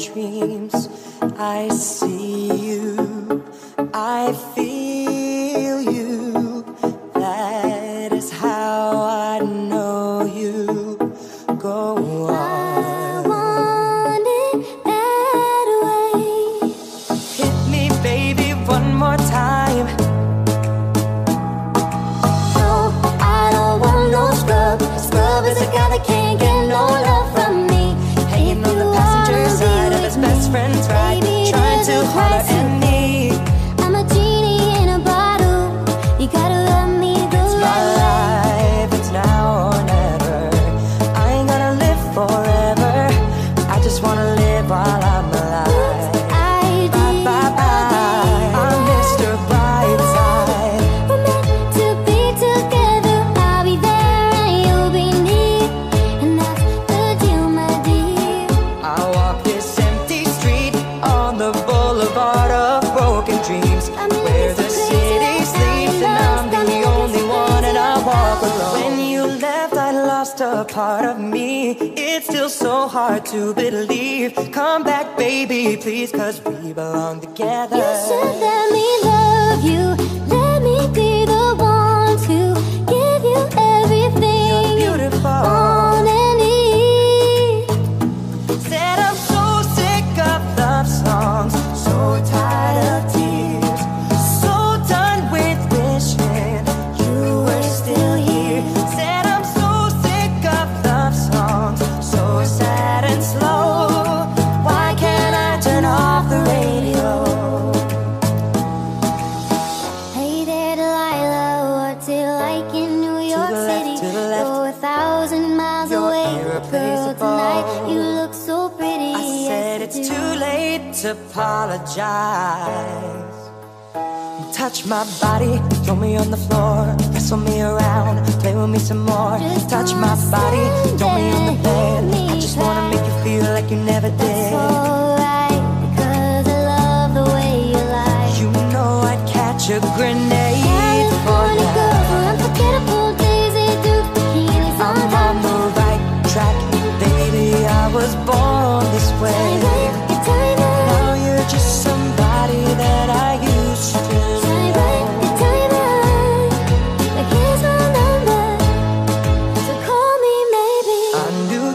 dreams. I see you, I feel you. That is how. just a part of me. It's still so hard to believe. Come back, baby, please, cause we belong together. You said that me love you. It's too late to apologize. Touch my body, throw me on the floor, wrestle me around, play with me some more. Just Touch my body, throw me on the bed. I just wanna make you feel like you never did. It's alright, cause I love the way you lie. You know I'd catch a grenade.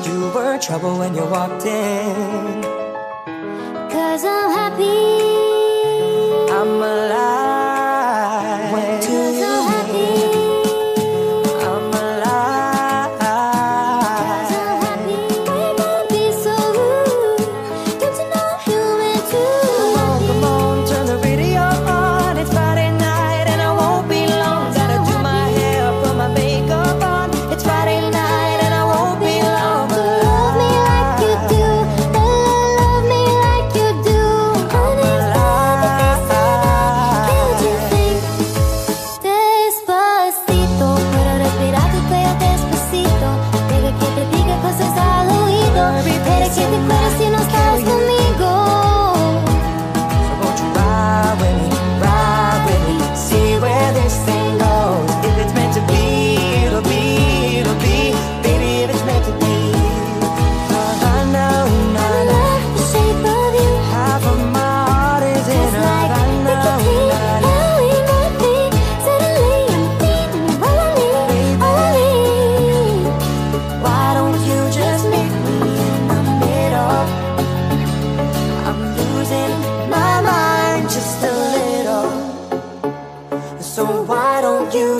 You were trouble when you walked in.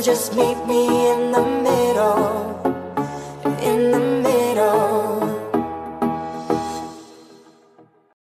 just meet me in the middle.